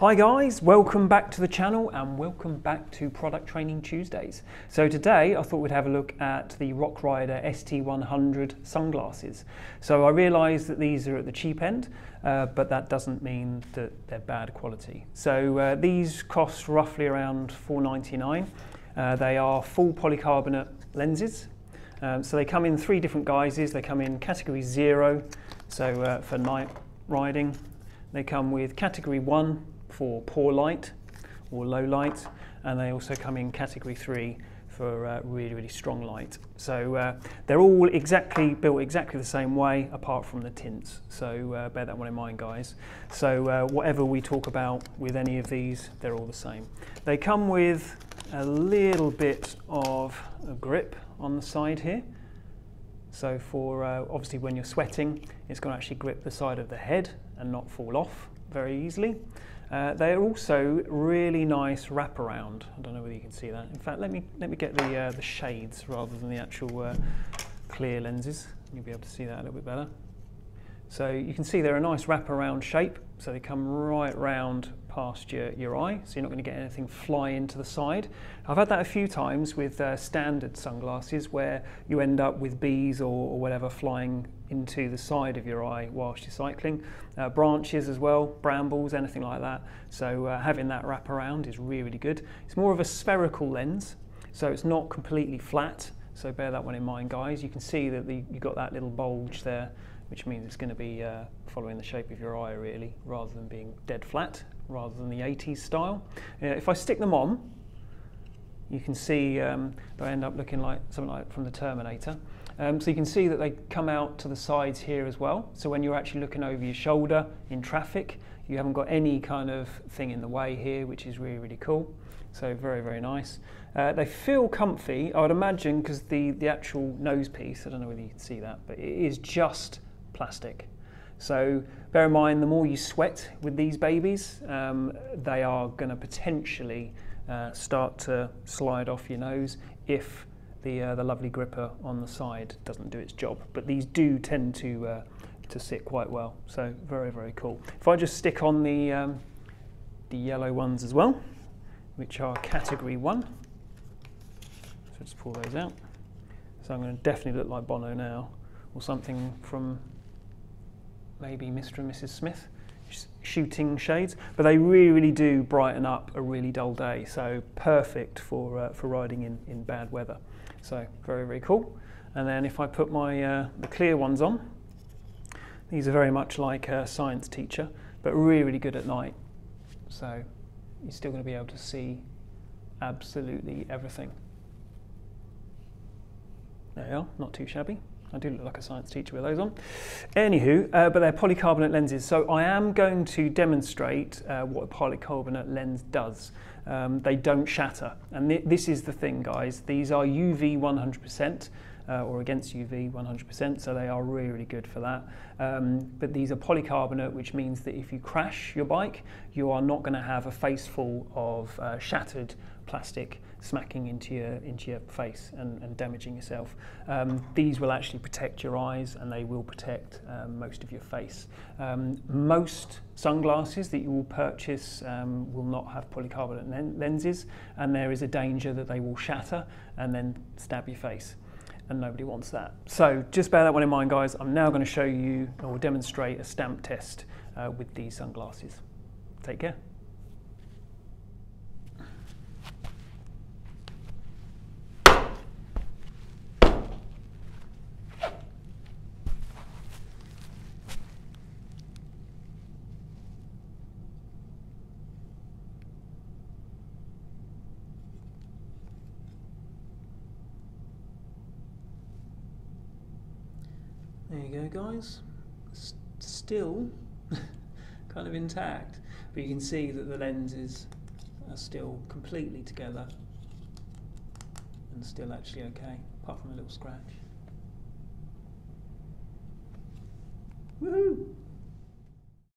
Hi guys, welcome back to the channel and welcome back to Product Training Tuesdays. So today I thought we'd have a look at the Rockrider ST100 sunglasses. So I realise that these are at the cheap end, uh, but that doesn't mean that they're bad quality. So uh, these cost roughly around $4.99. Uh, they are full polycarbonate lenses. Um, so they come in three different guises. They come in category zero, so uh, for night riding. They come with category one, for poor light or low light, and they also come in category three for uh, really, really strong light. So uh, they're all exactly built exactly the same way, apart from the tints. So uh, bear that one in mind, guys. So uh, whatever we talk about with any of these, they're all the same. They come with a little bit of a grip on the side here. So for uh, obviously when you're sweating, it's going to actually grip the side of the head and not fall off very easily. Uh, they're also really nice wraparound. I don't know whether you can see that. In fact, let me let me get the uh, the shades rather than the actual uh, clear lenses. You'll be able to see that a little bit better. So you can see they're a nice wraparound shape. So they come right round past your, your eye, so you're not going to get anything fly into the side. I've had that a few times with uh, standard sunglasses where you end up with bees or, or, whatever flying into the side of your eye whilst you're cycling. Uh, branches as well, brambles, anything like that. So uh, having that wrap around is really, good. It's more of a spherical lens, so it's not completely flat. So bear that one in mind, guys. You can see that the, you've got that little bulge there which means it's going to be uh, following the shape of your eye really, rather than being dead flat, rather than the 80s style. Uh, if I stick them on, you can see um, they end up looking like something like from the Terminator. Um, so you can see that they come out to the sides here as well. So when you're actually looking over your shoulder in traffic, you haven't got any kind of thing in the way here, which is really, really cool. So very, very nice. Uh, they feel comfy, I would imagine, because the, the actual nose piece, I don't know whether you can see that, but it is just plastic. So bear in mind, the more you sweat with these babies, um, they are going to potentially uh, start to slide off your nose if the, uh, the lovely gripper on the side doesn't do its job. But these do tend to, uh, to sit quite well. So very, very cool. If I just stick on the, um, the yellow ones as well, which are category one. So just pull those out. So I'm going to definitely look like Bono now, or something from maybe Mr. and Mrs. Smith shooting shades, but they really, really do brighten up a really dull day. So perfect for, uh, for riding in, in bad weather. So very, very cool. And then if I put my uh, the clear ones on, these are very much like a science teacher, but really, really good at night. So you're still going to be able to see absolutely everything. There you are, not too shabby. I do look like a science teacher with those on. Anywho, uh, but they're polycarbonate lenses. So I am going to demonstrate uh, what a polycarbonate lens does. Um, they don't shatter. And th this is the thing, guys. These are UV 100%. Uh, or against UV 100%, so they are really, really good for that. Um, but these are polycarbonate, which means that if you crash your bike, you are not going to have a face full of uh, shattered plastic smacking into your into your face and, and damaging yourself. Um, these will actually protect your eyes and they will protect um, most of your face. Um, most sunglasses that you will purchase um, will not have polycarbonate lenses and there is a danger that they will shatter and then stab your face and nobody wants that. So just bear that one in mind guys. I'm now going to show you or demonstrate a stamp test uh, with these sunglasses. Take care. There you go guys, S still kind of intact, but you can see that the lenses are still completely together and still actually okay, apart from a little scratch. Woohoo!